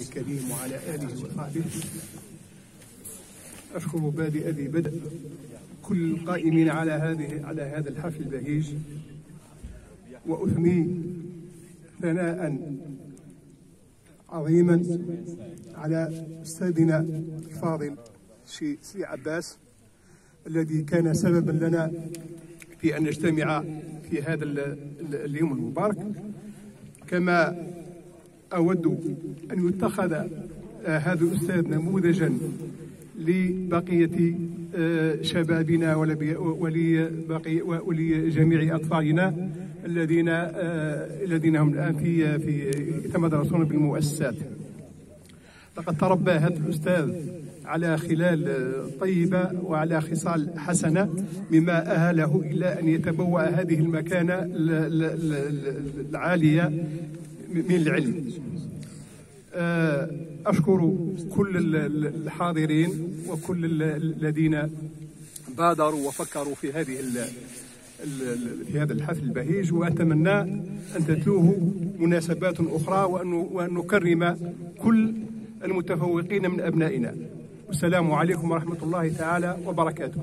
الكريم وعلى آله وصحبه. أشكر بادئ ذي بدء كل القائمين على هذه على هذا الحفل البهيج. وأثني ثناء عظيما على أستاذنا الفاضل سي عباس الذي كان سببا لنا في أن نجتمع في هذا اليوم المبارك. كما أود أن يتخذ آه، هذا الأستاذ نموذجا لبقية آه، شبابنا ولجميع أطفالنا الذين آه، الذين هم الآن في في يتمدرسون بالمؤسسات. لقد تربى هذا الأستاذ على خلال طيبة وعلى خصال حسنة مما أهله إلى أن يتبوأ هذه المكانة العالية من العلم. آه، أشكر كل الحاضرين وكل الذين بادروا وفكروا في هذه في هذا الحفل البهيج وأتمنى أن تتلوه مناسبات أخرى وأن نكرم كل المتفوقين من أبنائنا. والسلام عليكم ورحمة الله تعالى وبركاته.